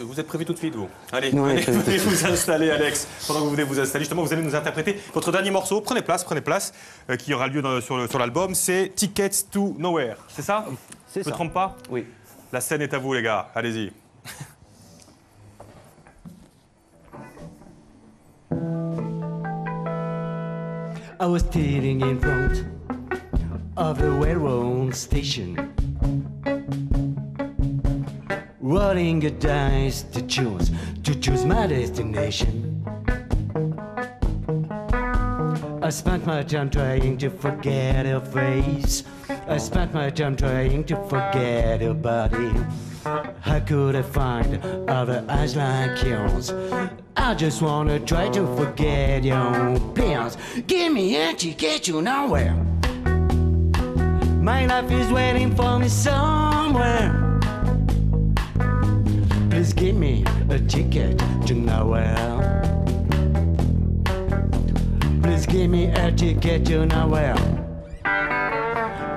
Vous êtes prévu tout de suite, vous Allez, Oui, venez, vous installer, Alex. Pendant que vous venez vous installer, justement, vous allez nous interpréter votre dernier morceau. Prenez place, prenez place, euh, qui aura lieu dans- sur, l'album. C'est Tickets to Nowhere. C'est ça C'est Je me trompe pas Oui. La scène est à vous, les gars. Allez-y. I was standing in front of the railroad station, rolling a dice to choose to choose my destination. I spent my time trying to forget her face. I spent my time trying to forget her body. How could I find other eyes like yours? I just wanna try to forget you. Please give me a ticket to nowhere. My life is waiting for me somewhere. A ticket to nowhere. Please give me a ticket to nowhere.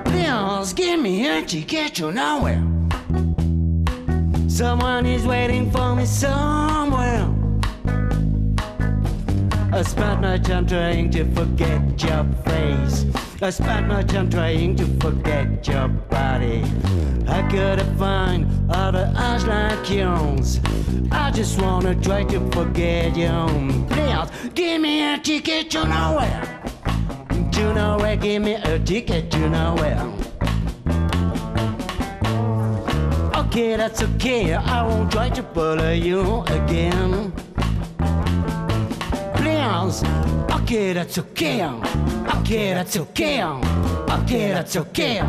Please give me a ticket to nowhere. Someone is waiting for me somewhere. I spent my time trying to forget your face. I spent my time trying to forget your body. I could I find other eyes like yours? I just wanna try to forget you. Please give me a ticket to nowhere. To nowhere, give me a ticket to nowhere. Okay, that's okay. I won't try to follow you again. Please, okay, that's okay. Okay, that's okay. Okay, that's okay.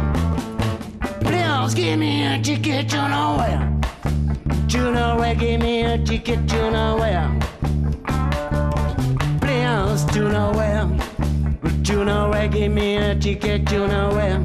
Please give me a ticket to nowhere. To nowhere, give me a ticket to nowhere. Please, to nowhere. To nowhere, give me a ticket to nowhere.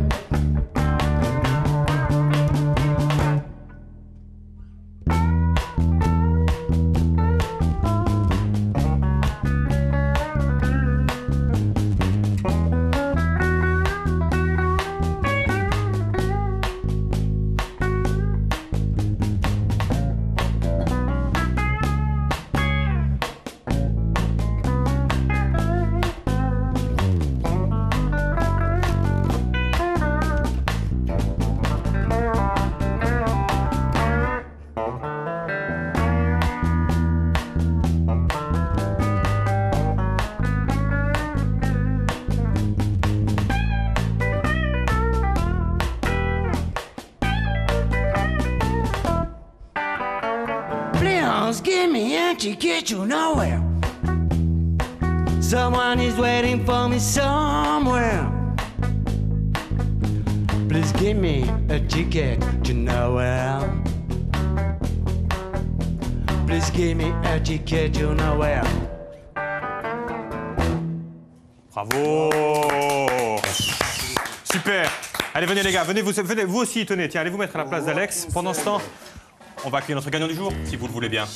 Please give me a ticket to nowhere. Someone is waiting for me somewhere. Please give me a ticket to nowhere. Please give me a ticket to nowhere. Bravo Super Allez, venez, les gars. Venez vous, venez, vous aussi, tenez. Tiens, allez vous mettre à la place d'Alex. Pendant ce temps, on va accueillir notre gagnant du jour, si vous le voulez bien.